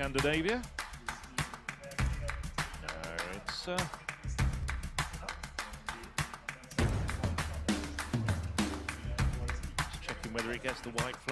Scandinavia. Uh, it's uh, just checking whether he gets the white flag.